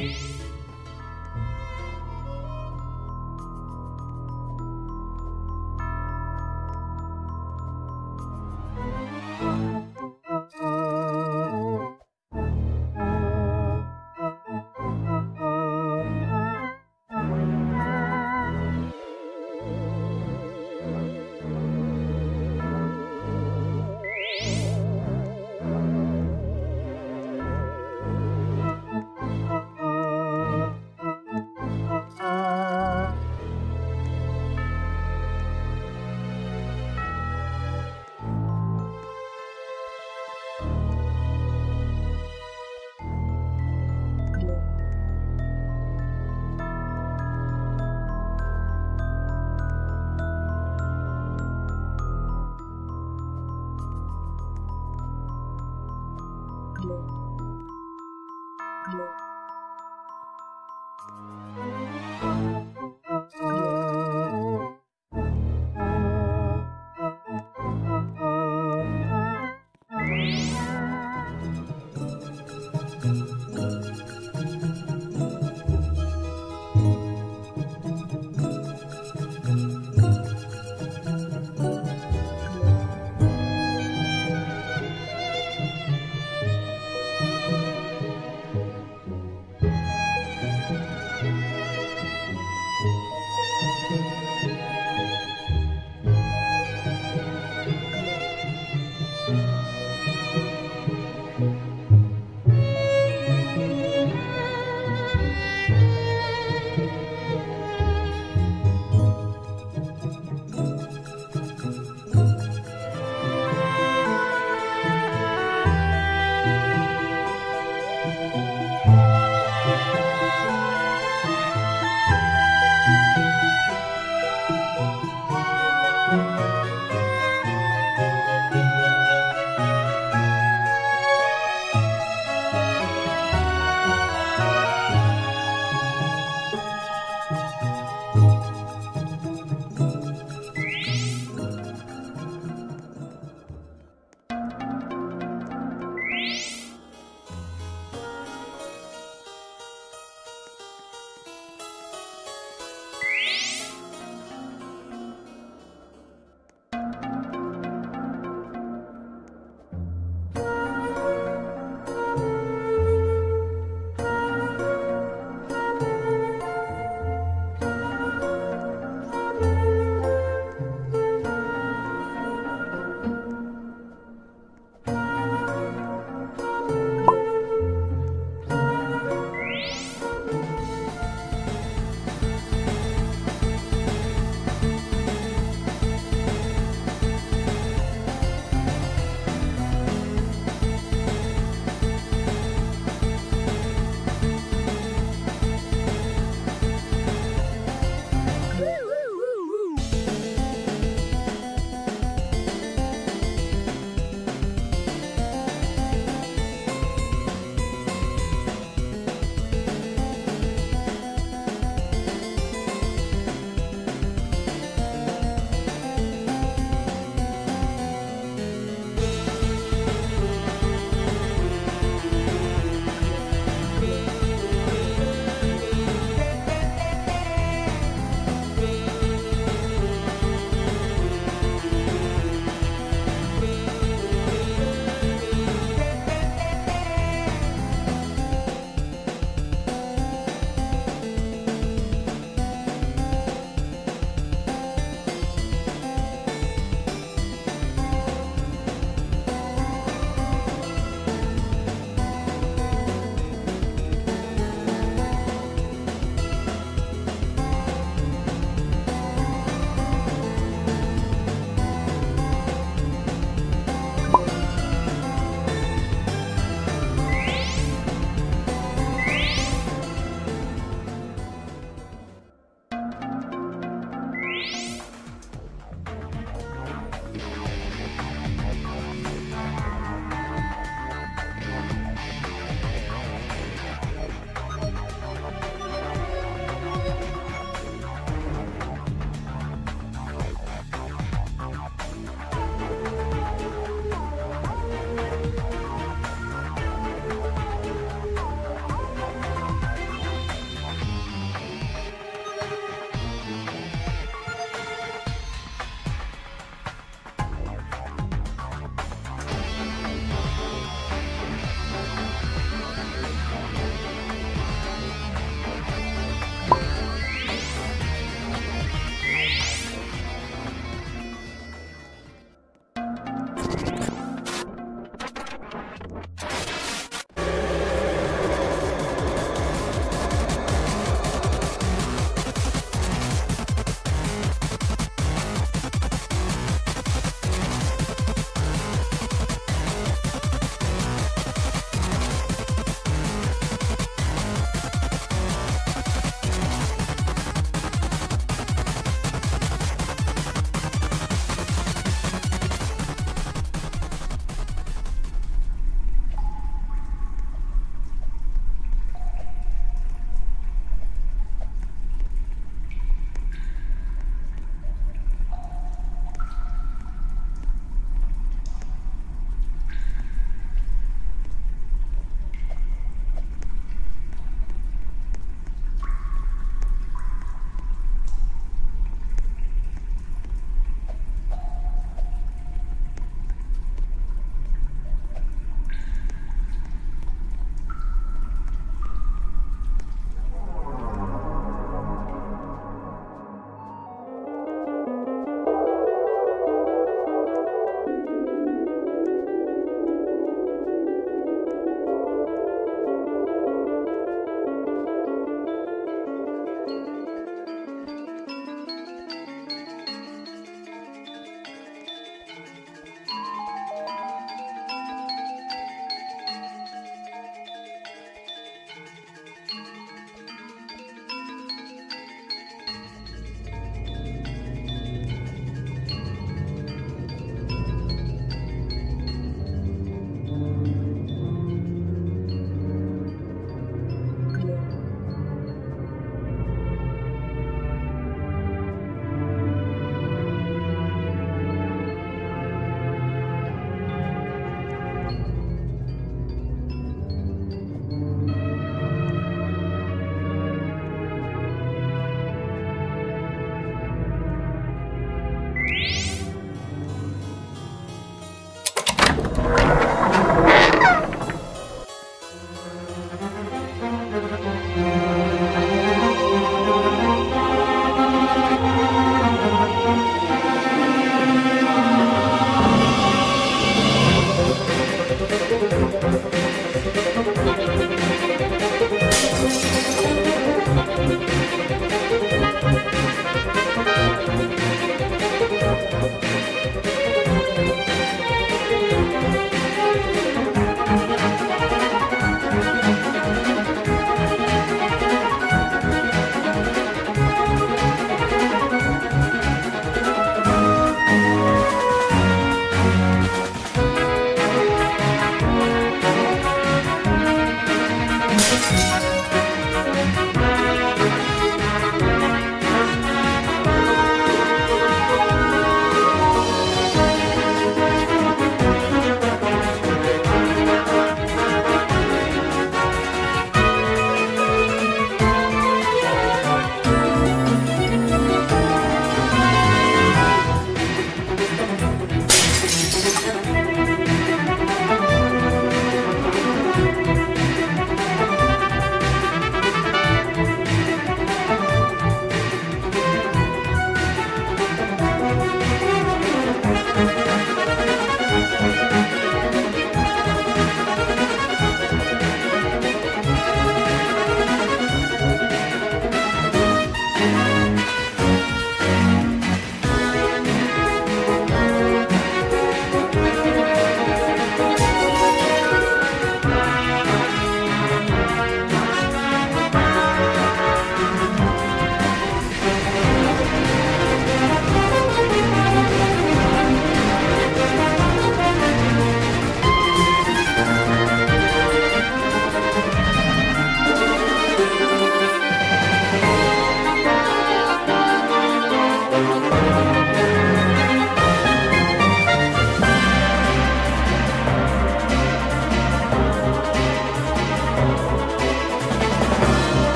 Peace.